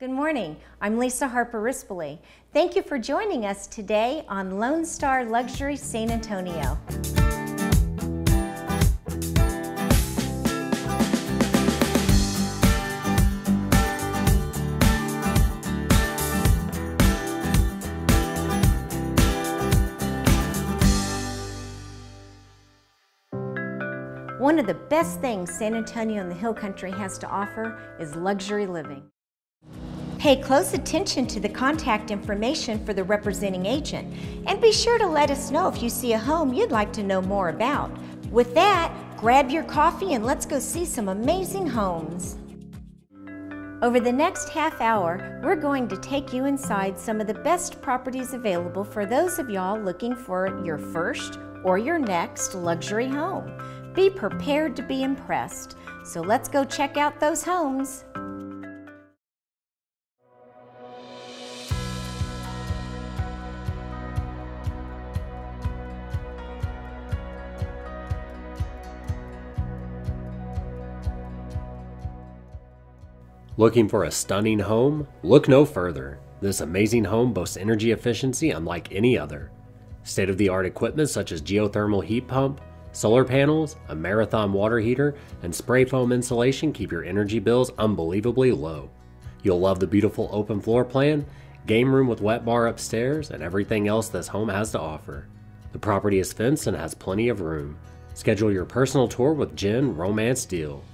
Good morning. I'm Lisa Harper Rispoli. Thank you for joining us today on Lone Star Luxury San Antonio. One of the best things San Antonio and the Hill Country has to offer is luxury living. Pay close attention to the contact information for the representing agent and be sure to let us know if you see a home you'd like to know more about. With that, grab your coffee and let's go see some amazing homes. Over the next half hour, we're going to take you inside some of the best properties available for those of y'all looking for your first or your next luxury home. Be prepared to be impressed. So let's go check out those homes. Looking for a stunning home? Look no further. This amazing home boasts energy efficiency unlike any other. State of the art equipment such as geothermal heat pump, Solar panels, a marathon water heater, and spray foam insulation keep your energy bills unbelievably low. You'll love the beautiful open floor plan, game room with wet bar upstairs, and everything else this home has to offer. The property is fenced and has plenty of room. Schedule your personal tour with Jen Romance Deal.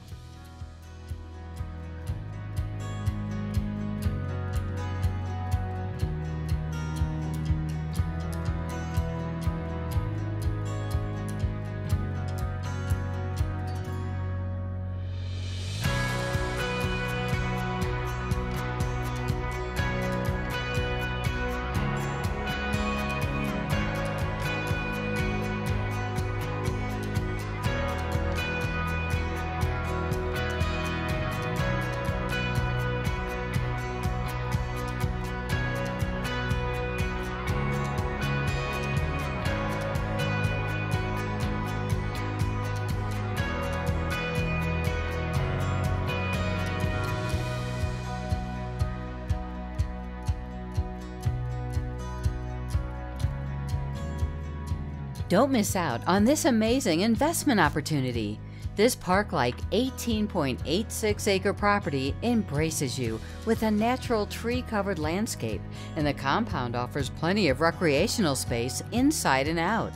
Don't miss out on this amazing investment opportunity. This park-like 18.86 acre property embraces you with a natural tree-covered landscape and the compound offers plenty of recreational space inside and out.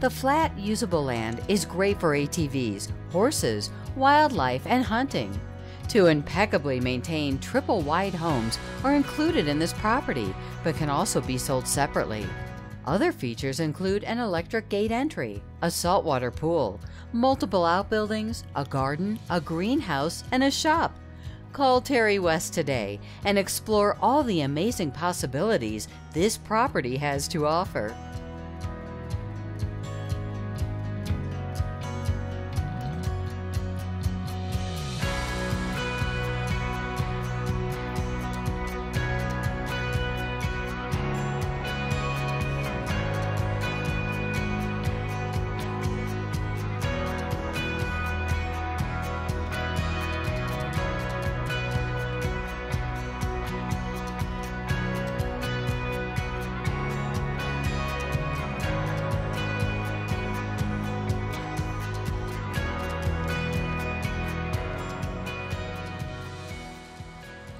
The flat, usable land is great for ATVs, horses, wildlife, and hunting. Two impeccably maintained triple wide homes are included in this property, but can also be sold separately. Other features include an electric gate entry, a saltwater pool, multiple outbuildings, a garden, a greenhouse, and a shop. Call Terry West today and explore all the amazing possibilities this property has to offer.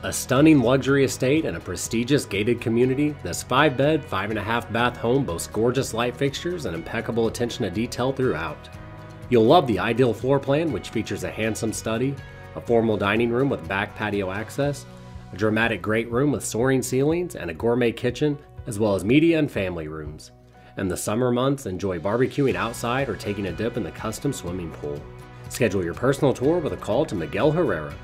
A stunning luxury estate and a prestigious gated community, this 5 bed, 5.5 bath home boasts gorgeous light fixtures and impeccable attention to detail throughout. You'll love the ideal floor plan, which features a handsome study, a formal dining room with back patio access, a dramatic great room with soaring ceilings, and a gourmet kitchen, as well as media and family rooms. In the summer months, enjoy barbecuing outside or taking a dip in the custom swimming pool. Schedule your personal tour with a call to Miguel Herrera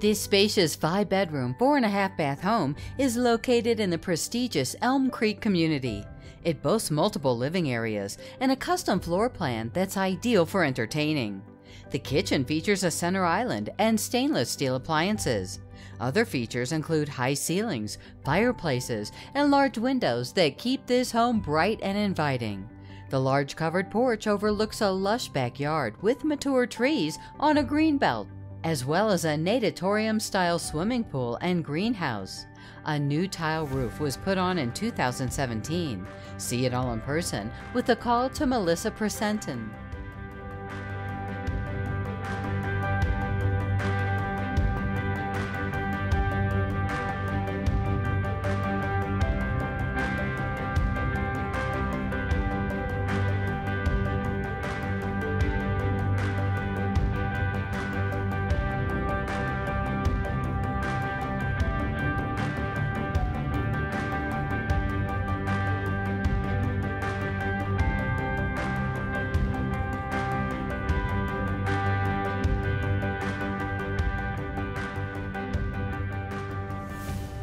This spacious five bedroom, four and a half bath home is located in the prestigious Elm Creek community. It boasts multiple living areas and a custom floor plan that's ideal for entertaining. The kitchen features a center island and stainless steel appliances. Other features include high ceilings, fireplaces, and large windows that keep this home bright and inviting. The large covered porch overlooks a lush backyard with mature trees on a green belt, as well as a natatorium style swimming pool and greenhouse. A new tile roof was put on in 2017. See it all in person with a call to Melissa Presenton.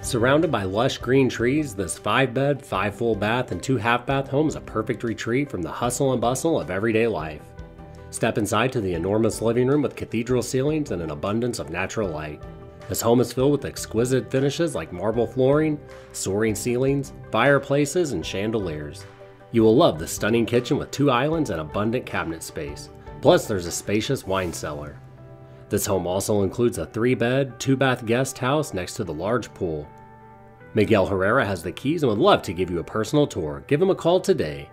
Surrounded by lush green trees, this 5 bed, 5 full bath, and 2 half bath home is a perfect retreat from the hustle and bustle of everyday life. Step inside to the enormous living room with cathedral ceilings and an abundance of natural light. This home is filled with exquisite finishes like marble flooring, soaring ceilings, fireplaces, and chandeliers. You will love the stunning kitchen with two islands and abundant cabinet space. Plus, there's a spacious wine cellar. This home also includes a three bed, two bath guest house next to the large pool. Miguel Herrera has the keys and would love to give you a personal tour. Give him a call today.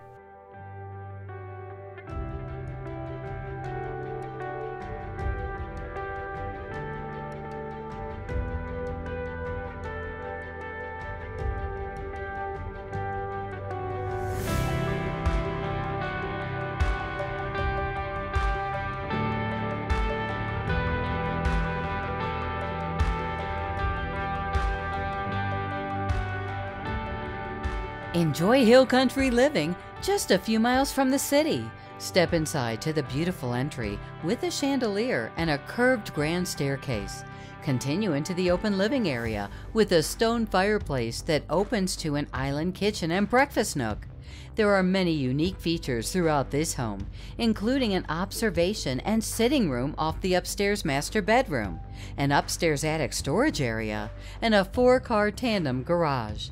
Enjoy hill country living just a few miles from the city. Step inside to the beautiful entry with a chandelier and a curved grand staircase. Continue into the open living area with a stone fireplace that opens to an island kitchen and breakfast nook. There are many unique features throughout this home, including an observation and sitting room off the upstairs master bedroom, an upstairs attic storage area, and a four car tandem garage.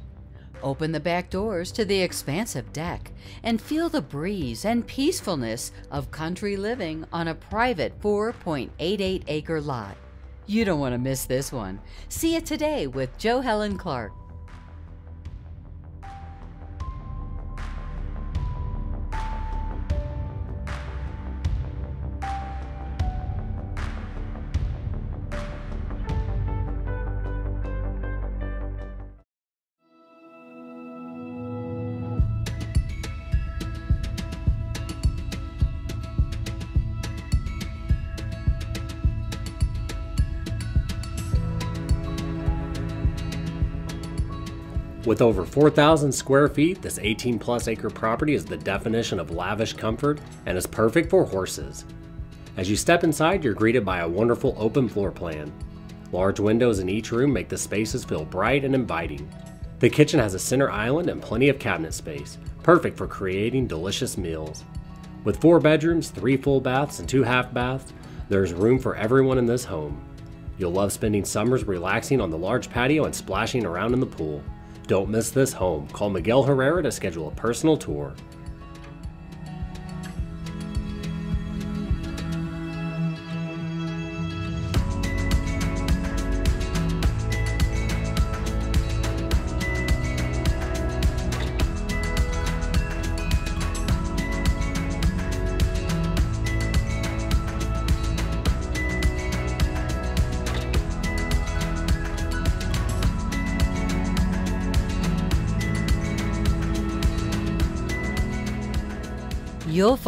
Open the back doors to the expansive deck and feel the breeze and peacefulness of country living on a private 4.88 acre lot. You don't want to miss this one. See it today with Joe Helen Clark. With over 4,000 square feet, this 18 plus acre property is the definition of lavish comfort and is perfect for horses. As you step inside, you're greeted by a wonderful open floor plan. Large windows in each room make the spaces feel bright and inviting. The kitchen has a center island and plenty of cabinet space, perfect for creating delicious meals. With four bedrooms, three full baths, and two half baths, there's room for everyone in this home. You'll love spending summers relaxing on the large patio and splashing around in the pool. Don't miss this home. Call Miguel Herrera to schedule a personal tour.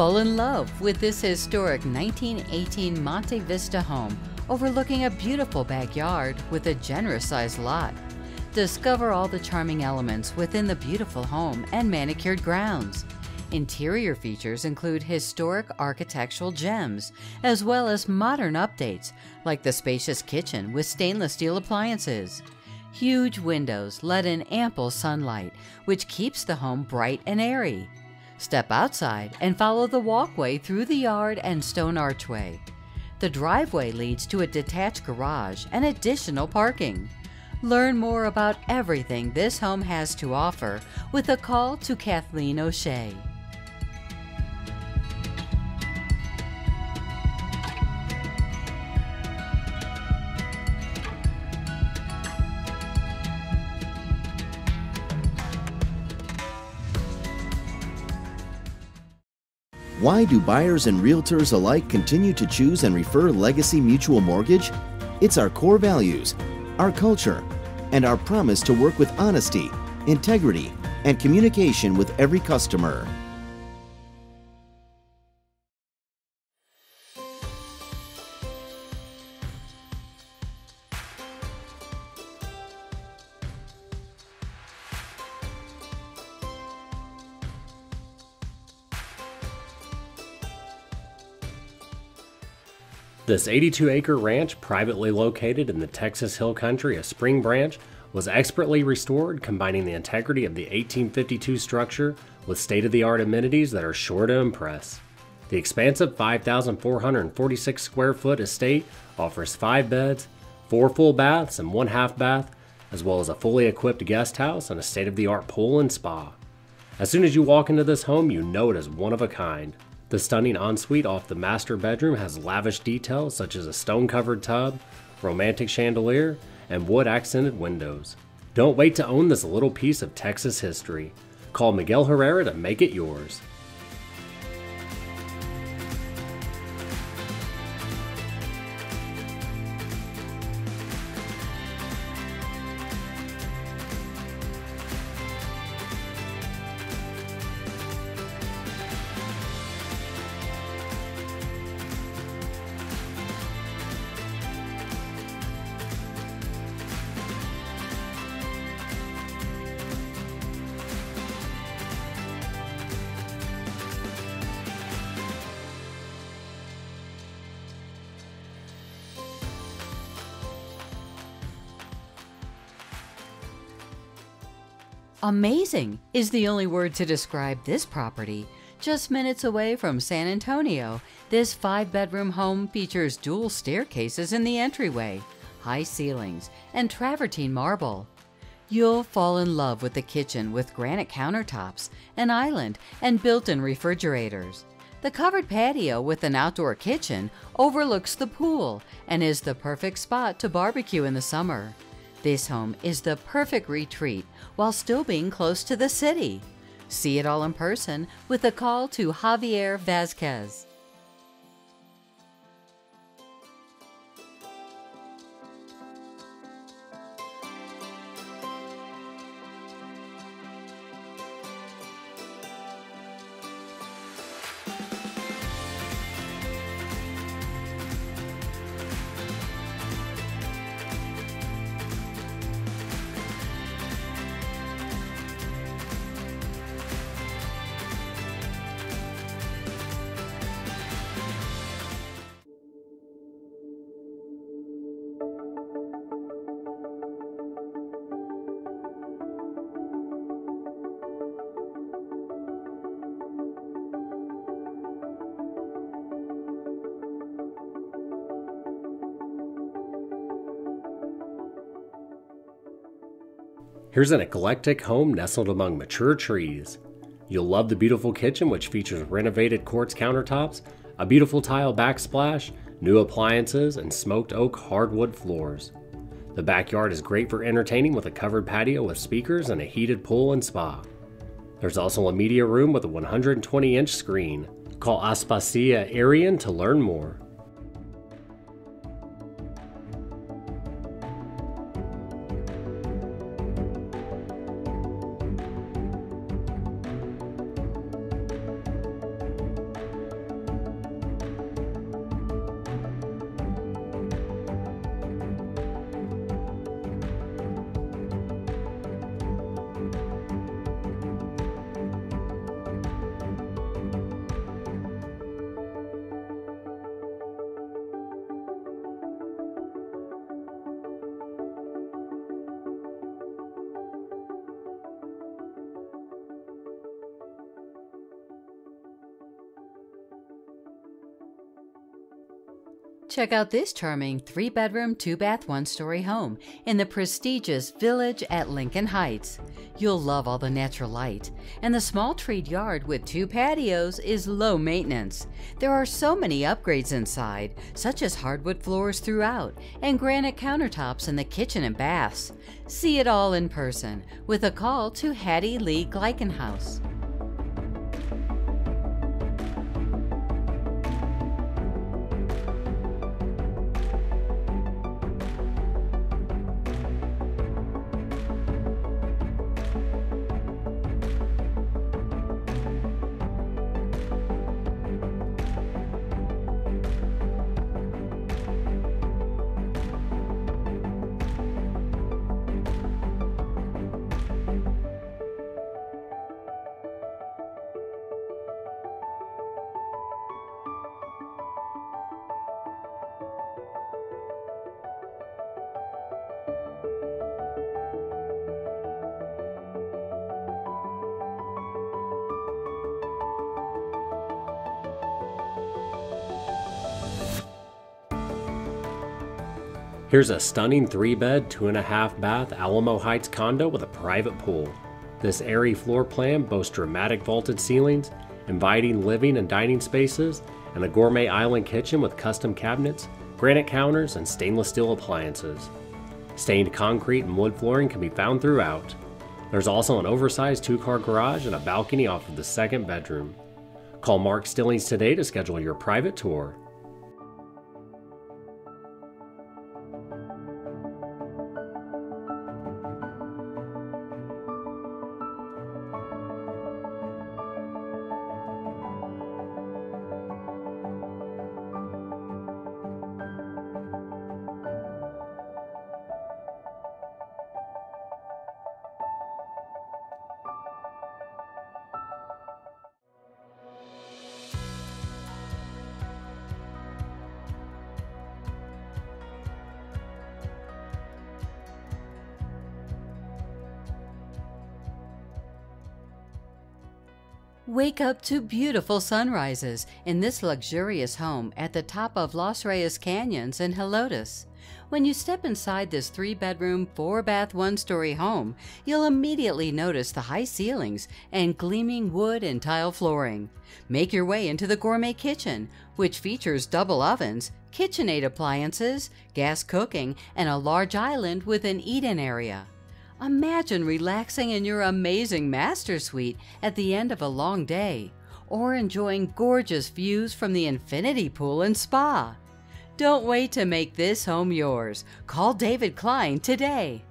Fall in love with this historic 1918 Monte Vista home overlooking a beautiful backyard with a generous sized lot. Discover all the charming elements within the beautiful home and manicured grounds. Interior features include historic architectural gems, as well as modern updates, like the spacious kitchen with stainless steel appliances. Huge windows let in ample sunlight, which keeps the home bright and airy. Step outside and follow the walkway through the yard and stone archway. The driveway leads to a detached garage and additional parking. Learn more about everything this home has to offer with a call to Kathleen O'Shea. Why do buyers and realtors alike continue to choose and refer Legacy Mutual Mortgage? It's our core values, our culture, and our promise to work with honesty, integrity, and communication with every customer. This 82 acre ranch, privately located in the Texas Hill Country of Spring Branch, was expertly restored, combining the integrity of the 1852 structure with state of the art amenities that are sure to impress. The expansive 5,446 square foot estate offers five beds, four full baths, and one half bath, as well as a fully equipped guest house and a state of the art pool and spa. As soon as you walk into this home, you know it is one of a kind. The stunning ensuite off the master bedroom has lavish details such as a stone covered tub, romantic chandelier, and wood accented windows. Don't wait to own this little piece of Texas history. Call Miguel Herrera to make it yours. Amazing is the only word to describe this property. Just minutes away from San Antonio, this five bedroom home features dual staircases in the entryway, high ceilings, and travertine marble. You'll fall in love with the kitchen with granite countertops, an island, and built in refrigerators. The covered patio with an outdoor kitchen overlooks the pool and is the perfect spot to barbecue in the summer. This home is the perfect retreat while still being close to the city. See it all in person with a call to Javier Vasquez. Here's an eclectic home nestled among mature trees. You'll love the beautiful kitchen, which features renovated quartz countertops, a beautiful tile backsplash, new appliances, and smoked oak hardwood floors. The backyard is great for entertaining with a covered patio with speakers and a heated pool and spa. There's also a media room with a 120 inch screen. Call Aspasia Arian to learn more. Check out this charming three bedroom, two bath, one story home in the prestigious Village at Lincoln Heights. You'll love all the natural light, and the small treed yard with two patios is low maintenance. There are so many upgrades inside, such as hardwood floors throughout and granite countertops in the kitchen and baths. See it all in person with a call to Hattie Lee Gleichenhaus. Here's a stunning three bed, two and a half bath Alamo Heights condo with a private pool. This airy floor plan boasts dramatic vaulted ceilings, inviting living and dining spaces, and a gourmet island kitchen with custom cabinets, granite counters, and stainless steel appliances. Stained concrete and wood flooring can be found throughout. There's also an oversized two car garage and a balcony off of the second bedroom. Call Mark Stillings today to schedule your private tour. Wake up to beautiful sunrises in this luxurious home at the top of Los Reyes Canyons in Helotes. When you step inside this three bedroom, four bath, one story home, you'll immediately notice the high ceilings and gleaming wood and tile flooring. Make your way into the gourmet kitchen, which features double ovens, KitchenAid appliances, gas cooking, and a large island with an eat in area. Imagine relaxing in your amazing master suite at the end of a long day, or enjoying gorgeous views from the infinity pool and spa. Don't wait to make this home yours. Call David Klein today.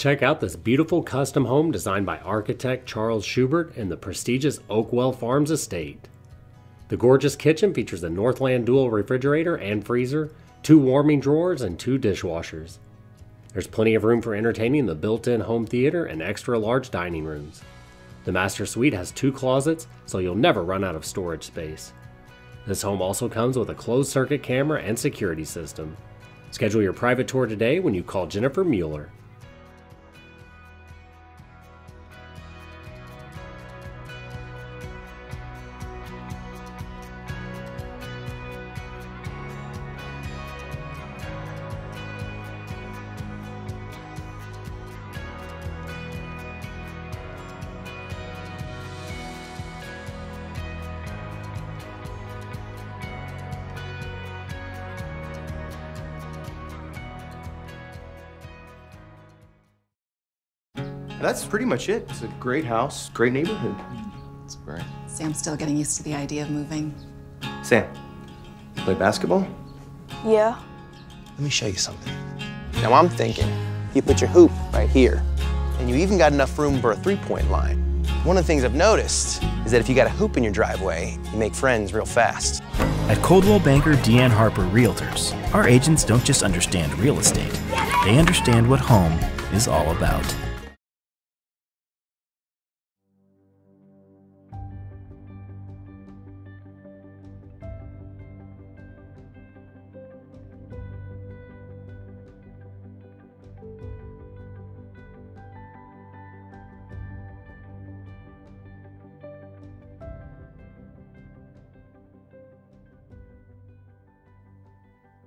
Check out this beautiful custom home designed by architect Charles Schubert in the prestigious Oakwell Farms estate. The gorgeous kitchen features a Northland dual refrigerator and freezer, two warming drawers, and two dishwashers. There's plenty of room for entertaining the built in home theater and extra large dining rooms. The master suite has two closets, so you'll never run out of storage space. This home also comes with a closed circuit camera and security system. Schedule your private tour today when you call Jennifer Mueller. Pretty much it. It's a great house, great neighborhood. It's great. Sam's still getting used to the idea of moving. Sam, you play basketball? Yeah. Let me show you something. Now I'm thinking you put your hoop right here, and you even got enough room for a three-point line. One of the things I've noticed is that if you got a hoop in your driveway, you make friends real fast. At Coldwell Banker D'Ann Harper Realtors, our agents don't just understand real estate, they understand what home is all about.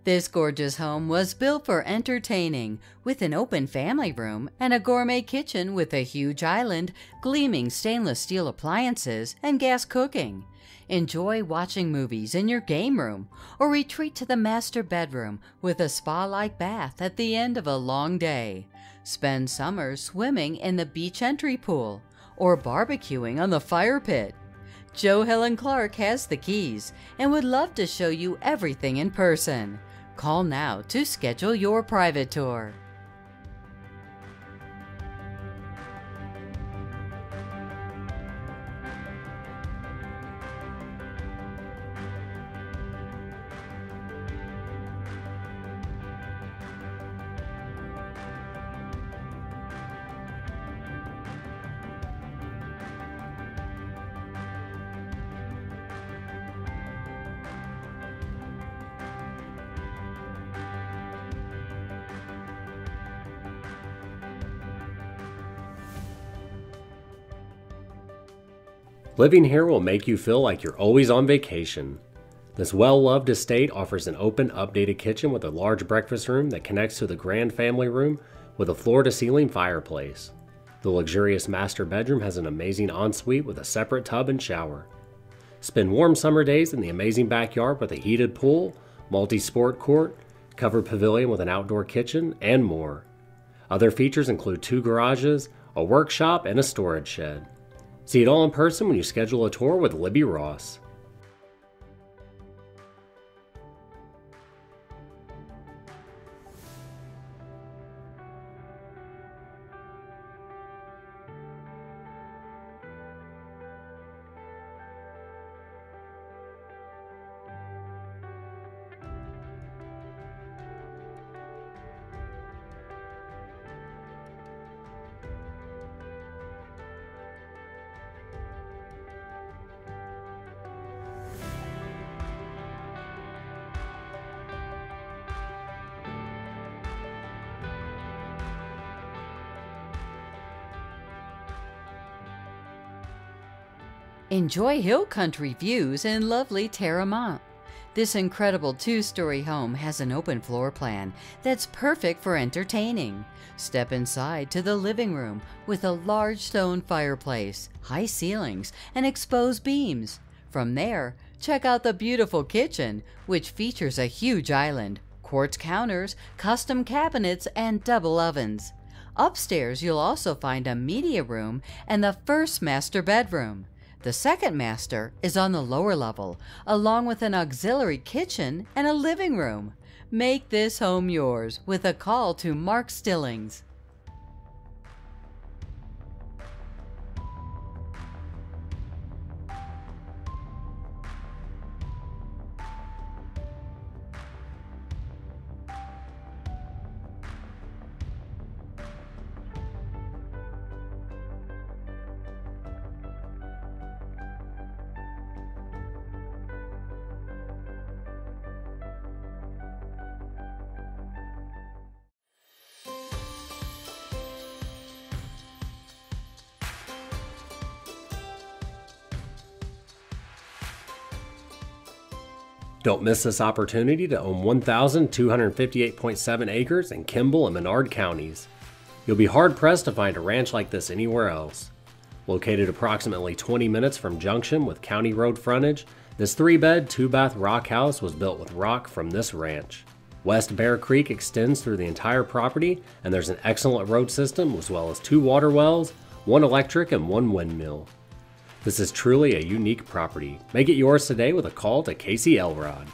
This gorgeous home was built for entertaining, with an open family room and a gourmet kitchen with a huge island, gleaming stainless steel appliances, and gas cooking. Enjoy watching movies in your game room, or retreat to the master bedroom with a spa like bath at the end of a long day. Spend summers swimming in the beach entry pool, or barbecuing on the fire pit. Joe Helen Clark has the keys and would love to show you everything in person. Call now to schedule your private tour. Living here will make you feel like you're always on vacation. This well loved estate offers an open, updated kitchen with a large breakfast room that connects to the grand family room with a floor to ceiling fireplace. The luxurious master bedroom has an amazing ensuite with a separate tub and shower. Spend warm summer days in the amazing backyard with a heated pool, multi sport court, covered pavilion with an outdoor kitchen, and more. Other features include two garages, a workshop, and a storage shed. See it all in person when you schedule a tour with Libby Ross. Enjoy hill country views in lovely Terramont. This incredible two story home has an open floor plan that's perfect for entertaining. Step inside to the living room with a large stone fireplace, high ceilings, and exposed beams. From there, check out the beautiful kitchen, which features a huge island, quartz counters, custom cabinets, and double ovens. Upstairs, you'll also find a media room and the first master bedroom. The second master is on the lower level, along with an auxiliary kitchen and a living room. Make this home yours with a call to Mark Stillings. Don't miss this opportunity to own 1,258.7 acres in Kimble and Menard counties. You'll be hard pressed to find a ranch like this anywhere else. Located approximately 20 minutes from Junction with county road frontage, this three bed, two bath rock house was built with rock from this ranch. West Bear Creek extends through the entire property, and there's an excellent road system as well as two water wells, one electric, and one windmill. This is truly a unique property. Make it yours today with a call to Casey Elrod.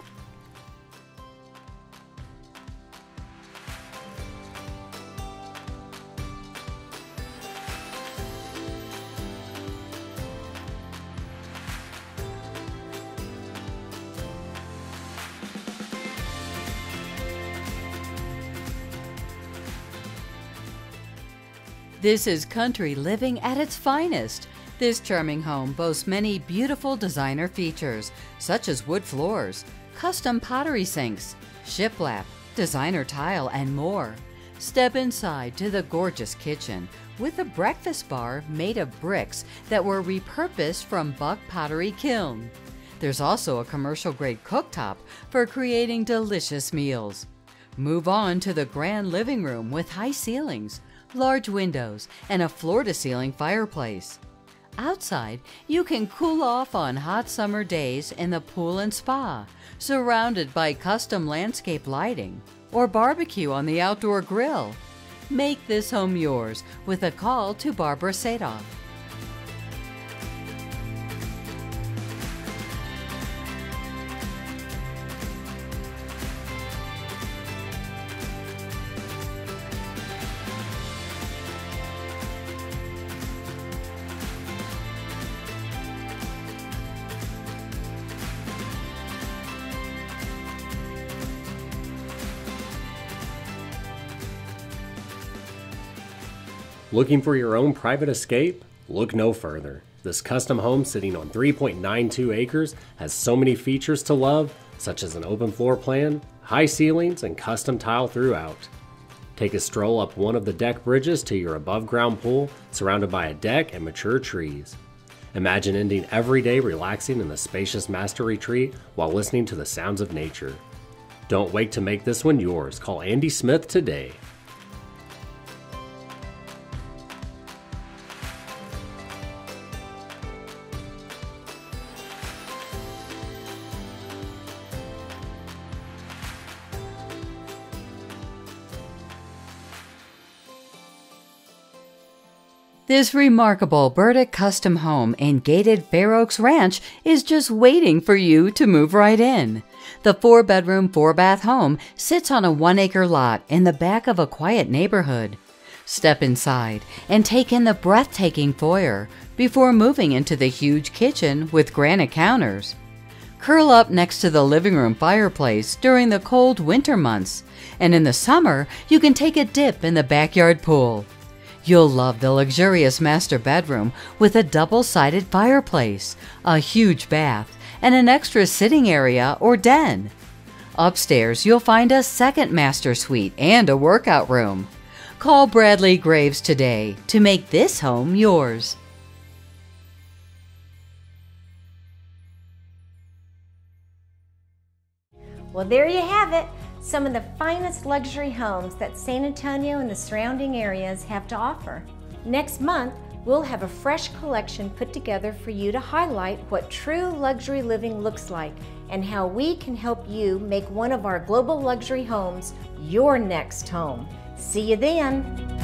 This is country living at its finest. This charming home boasts many beautiful designer features, such as wood floors, custom pottery sinks, shiplap, designer tile, and more. Step inside to the gorgeous kitchen with a breakfast bar made of bricks that were repurposed from Buck Pottery Kiln. There's also a commercial grade cooktop for creating delicious meals. Move on to the grand living room with high ceilings, large windows, and a floor to ceiling fireplace. Outside, you can cool off on hot summer days in the pool and spa, surrounded by custom landscape lighting, or barbecue on the outdoor grill. Make this home yours with a call to Barbara Sadoff. Looking for your own private escape? Look no further. This custom home sitting on 3.92 acres has so many features to love, such as an open floor plan, high ceilings, and custom tile throughout. Take a stroll up one of the deck bridges to your above ground pool, surrounded by a deck and mature trees. Imagine ending every day relaxing in the spacious master retreat while listening to the sounds of nature. Don't wait to make this one yours. Call Andy Smith today. This remarkable Burdick custom home in gated Fair Oaks Ranch is just waiting for you to move right in. The four bedroom, four bath home sits on a one acre lot in the back of a quiet neighborhood. Step inside and take in the breathtaking foyer before moving into the huge kitchen with granite counters. Curl up next to the living room fireplace during the cold winter months, and in the summer, you can take a dip in the backyard pool. You'll love the luxurious master bedroom with a double sided fireplace, a huge bath, and an extra sitting area or den. Upstairs, you'll find a second master suite and a workout room. Call Bradley Graves today to make this home yours. Well, there you have it some of the finest luxury homes that San Antonio and the surrounding areas have to offer. Next month, we'll have a fresh collection put together for you to highlight what true luxury living looks like and how we can help you make one of our global luxury homes your next home. See you then!